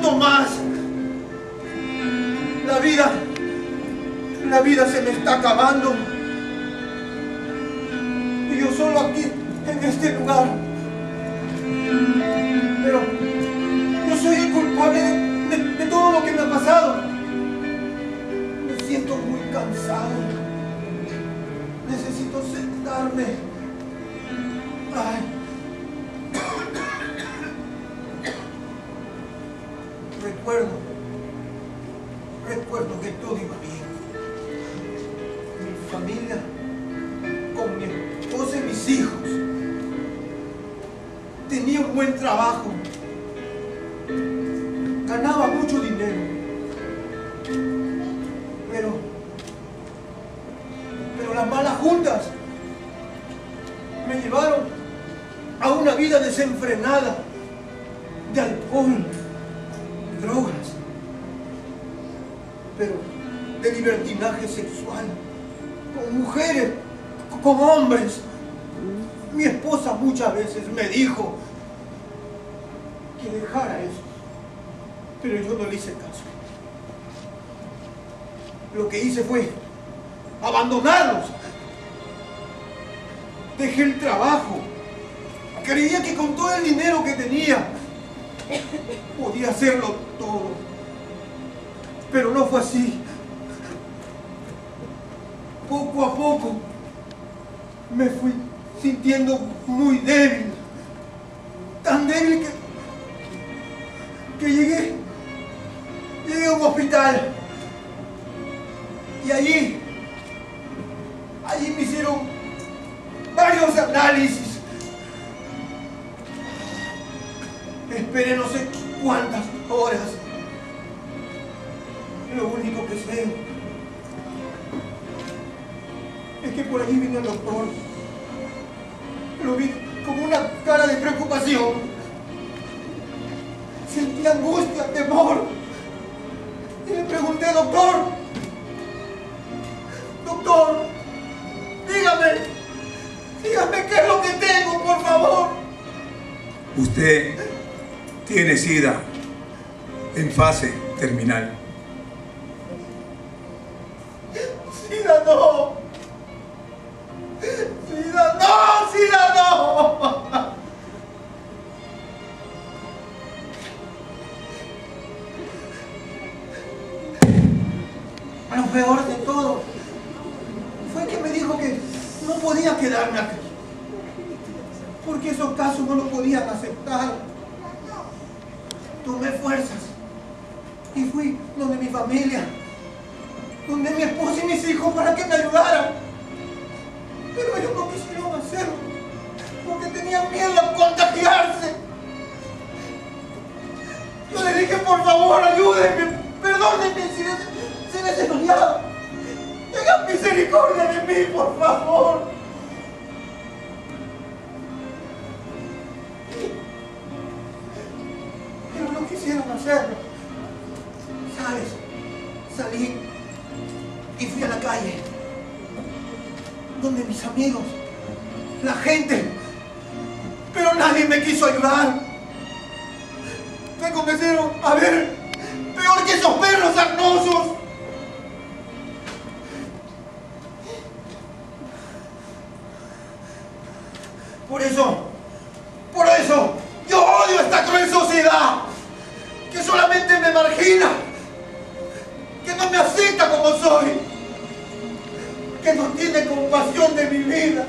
más. La vida, la vida se me está acabando. Y yo solo aquí, en este lugar. Pero yo soy el culpable de, de todo lo que me ha pasado. Me siento muy cansado. Necesito sentarme. Ay. Recuerdo, recuerdo que todo iba bien. Mi familia, con mi esposa y mis hijos, tenía un buen trabajo. Ganaba mucho dinero. Pero, pero las malas juntas me llevaron a una vida desenfrenada de alcohol, pero de libertinaje sexual, con mujeres, con hombres. Mi esposa muchas veces me dijo que dejara eso, pero yo no le hice caso. Lo que hice fue abandonarlos. Dejé el trabajo. Creía que con todo el dinero que tenía podía hacerlo todo. Pero no fue así. Poco a poco me fui sintiendo muy débil. Tan débil que, que llegué, llegué a un hospital. Y allí, allí me hicieron varios análisis. Esperé no sé cuántas horas. Lo único que sé es que por allí vino el doctor. Lo vi con una cara de preocupación. Sentí angustia, temor. Y le pregunté, doctor, doctor, dígame, dígame qué es lo que tengo, por favor. Usted tiene SIDA en fase terminal. Lo podían aceptar. Tomé fuerzas y fui donde mi familia, donde mi esposa y mis hijos para que me ayudaran. Pero ellos no quisieron hacerlo porque tenían miedo a contagiarse. Yo les dije, por favor, ayúdenme, perdónenme si les, si les he. Tengan misericordia de mí, por favor. Quisieron hacerlo. ¿Sabes? Salí y fui a la calle. Donde mis amigos, la gente. Pero nadie me quiso ayudar. Me comenzaron a ver peor que esos perros sarnosos. Por eso, tiene compasión de mi vida.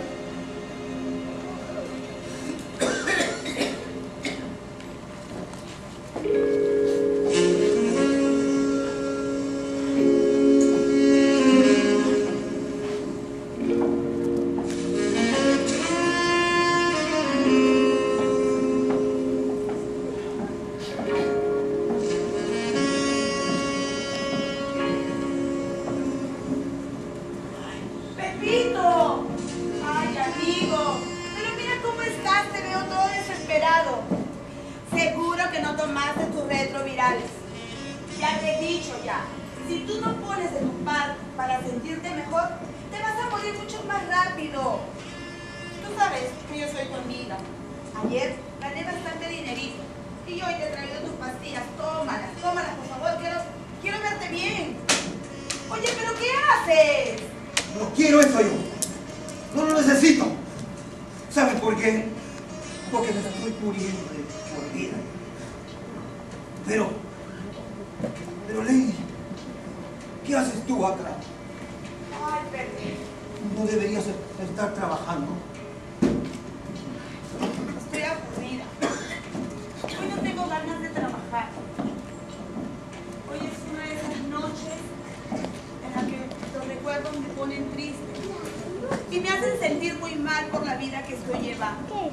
Pepito. Ay, amigo. Pero mira cómo estás, te veo todo desesperado. Seguro que no tomaste tus retrovirales. Ya te he dicho ya, si tú no pones de tu parte para sentirte mejor, te vas a morir mucho más rápido. Tú sabes que yo soy tu amiga. Ayer gané bastante dinerito y hoy te he traído tus pastillas. Tómalas, tómalas, por favor. Quiero, quiero verte bien. Oye, ¿pero qué haces? No quiero eso yo. No lo necesito. ¿Sabes por qué? Porque me estoy muriendo de por vida. Pero, pero Lady, ¿qué haces tú acá? Ay, Pepe. No deberías estar trabajando. Estoy aburrida. Hoy no tengo ganas de trabajar. Hoy es una de esas noches en las que los recuerdos me ponen triste y me hacen sentir muy mal por la vida que estoy llevando.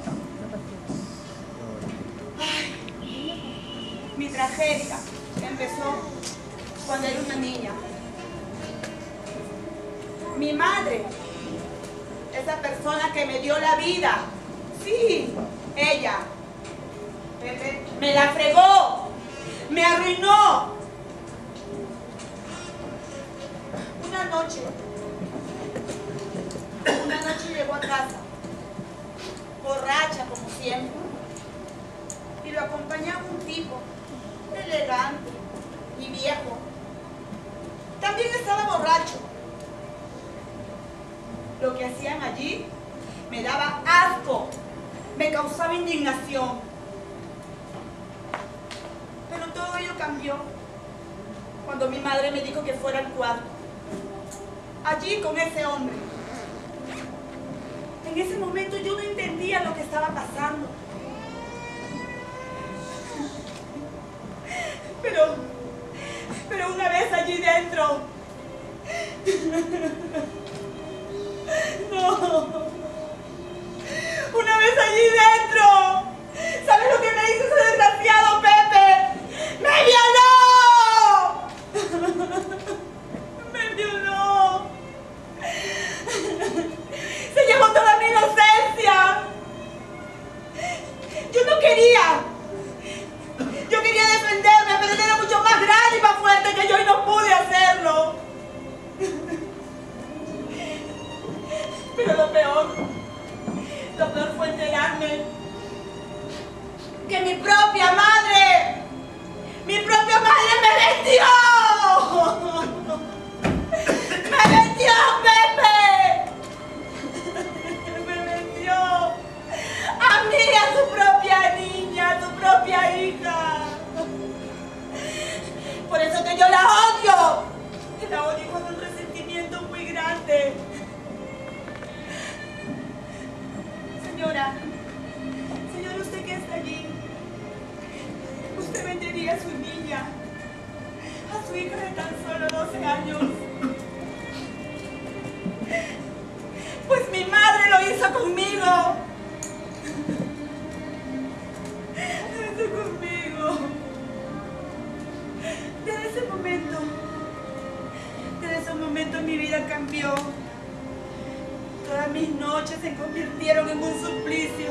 Ay, mi tragedia empezó cuando era una niña. Mi madre, esa persona que me dio la vida, sí, ella, me la fregó, me arruinó. Una noche, noche llegó a casa, borracha como siempre, y lo acompañaba un tipo elegante y viejo. También estaba borracho. Lo que hacían allí me daba asco, me causaba indignación. Pero todo ello cambió cuando mi madre me dijo que fuera al cuarto. Allí con ese hombre. En ese momento yo no entendía lo que estaba pasando. Pero, pero una vez allí dentro, que yo y no pude hacerlo. Pero lo peor, lo peor fue enterarme que mi propia madre, mi propia un suplicio.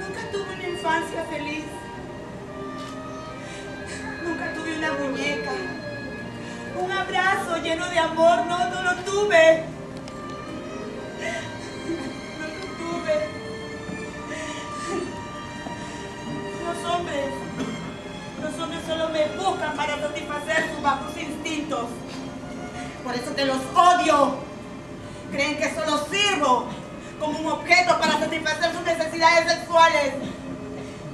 Nunca tuve una infancia feliz. Nunca tuve una muñeca. Un abrazo lleno de amor, no, no lo tuve. No lo tuve. Los hombres, los hombres solo me buscan para satisfacer sus bajos instintos. Por eso que los odio. Creen que solo sirvo como un objeto para satisfacer sus necesidades sexuales.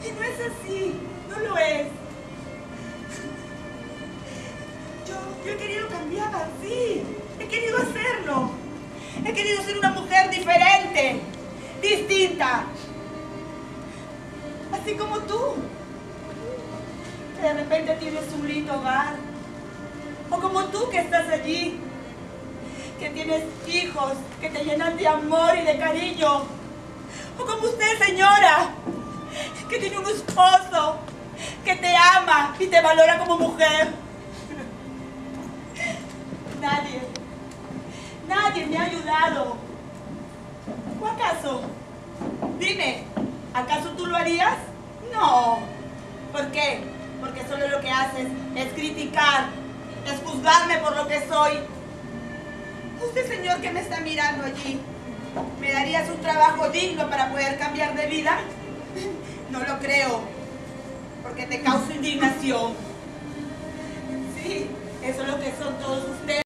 Y no es así, no lo es. Yo, yo he querido cambiar así. He querido hacerlo. He querido ser una mujer diferente, distinta. Así como tú. Que de repente tienes un lindo hogar. O como tú que estás allí. Que tienes hijos que te llenan de amor y de cariño. O como usted, señora. Que tiene un esposo que te ama y te valora como mujer. Nadie, nadie me ha ayudado. ¿O acaso? Dime, ¿acaso tú lo harías? No. ¿Por qué? Porque solo lo que haces es criticar, es juzgarme por lo que soy. Usted, señor, que me está mirando allí, ¿Me darías un trabajo digno para poder cambiar de vida? No lo creo, porque te causa indignación. Sí, eso es lo que son todos ustedes.